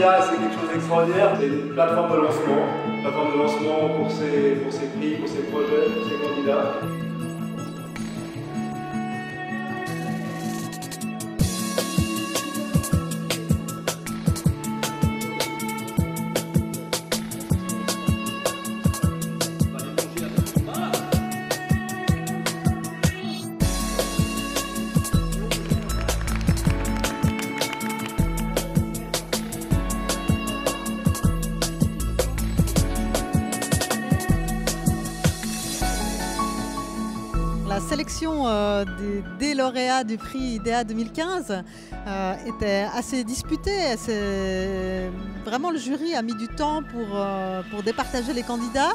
c'est quelque chose d'extraordinaire. C'est une plateforme de lancement, plateforme de lancement pour pour ces prix, pour ces projets, pour ces candidats. Sélection euh, des, lauréats du prix IDEA 2015 euh, était assez disputée. Vraiment, le jury a mis du temps pour, euh, pour départager les candidats.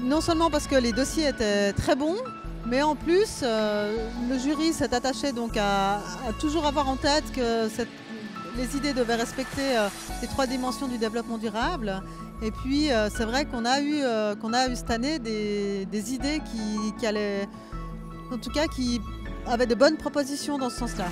Non seulement parce que les dossiers étaient très bons, mais en plus, le jury s'est attaché donc à, à toujours avoir en tête que cette- les idées devaient respecter euh, les trois dimensions du développement durable. Et puis, euh, c'est vrai qu'on a, eu, euh, qu'on a eu cette année des, idées qui allaient, en tout cas, qui avaient de bonnes propositions dans ce sens-là.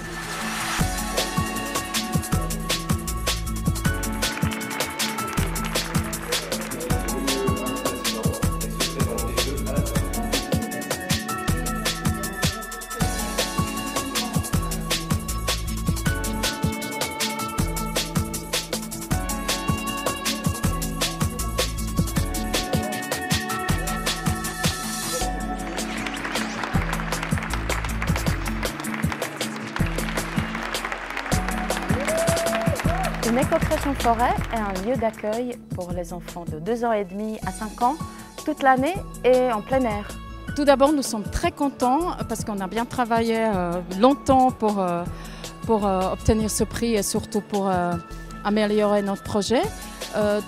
Une éco-crèche forêt est un lieu d'accueil pour les enfants de 2 ans et demi à 5 ans, toute l'année et en plein air. Tout d'abord, nous sommes très contents parce qu'on a bien travaillé euh, longtemps pour, euh, euh, obtenir ce prix et surtout pour améliorer notre projet.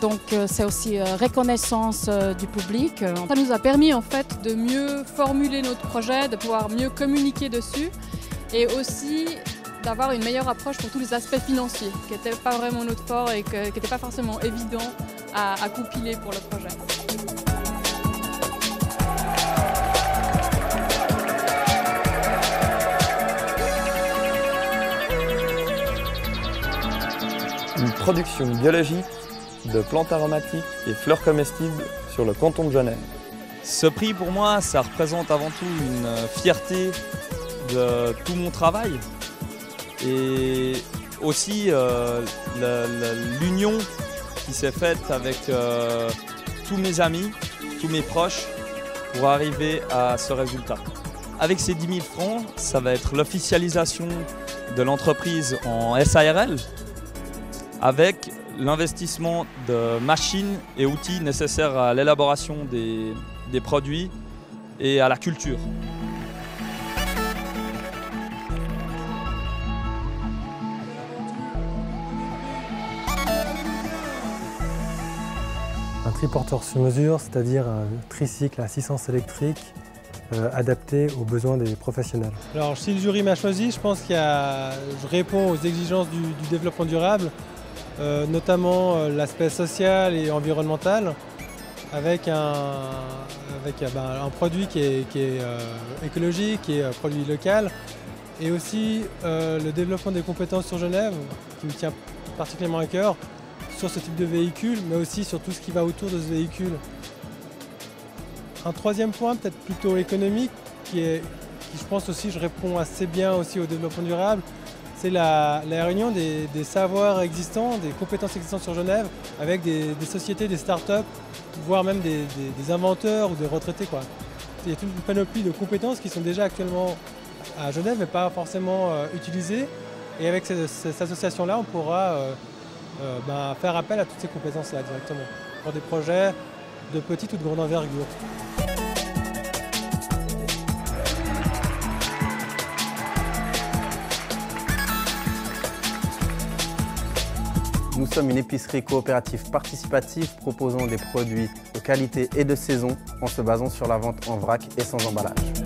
Donc c'est aussi reconnaissance du public. Ça nous a permis en fait de mieux formuler notre projet, de pouvoir mieux communiquer dessus et aussi d'avoir une meilleure approche pour tous les aspects financiers qui n'étaient pas vraiment notre fort et que- qui n'étaient pas forcément évidents à, à compiler pour le projet. Une production biologique de plantes aromatiques et fleurs comestibles sur le canton de Genève. Ce prix pour moi, ça représente avant tout une fierté de tout mon travail et aussi euh, l'union qui s'est faite avec euh, tous mes amis, tous mes proches pour arriver à ce résultat. Avec ces 10 000 francs, ça va être l'officialisation de l'entreprise en SARL avec l'investissement de machines et outils nécessaires à l'élaboration des, des produits et à la culture. Un triporteur sur mesure, c'est-à-dire un tricycle à assistance électrique euh, adapté aux besoins des professionnels. Alors si le jury m'a choisi, je pense qu'il y a, je réponds aux exigences du, développement durable, euh, notamment euh, l'aspect social et environnemental, avec un, avec, ben, un produit qui est, écologique, qui est produit local, et aussi le développement des compétences sur Genève, qui me tient particulièrement à cœur, sur ce type de véhicule, mais aussi sur tout ce qui va autour de ce véhicule. Un troisième point, peut-être plutôt économique, qui est, qui je pense aussi, je réponds assez bien aussi au développement durable, c'est la, réunion des, savoirs existants, des compétences existantes sur Genève, avec des, sociétés, des start-up, voire même des, inventeurs ou des retraités. Il y a toute une panoplie de compétences qui sont déjà actuellement à Genève, mais pas forcément euh, utilisées. Et avec cette, cette association-là, on pourra euh, euh, ben, faire appel à toutes ces compétences-là directement, pour des projets de petite ou de grande envergure. Nous sommes une épicerie coopérative participative proposant des produits de qualité et de saison en se basant sur la vente en vrac et sans emballage.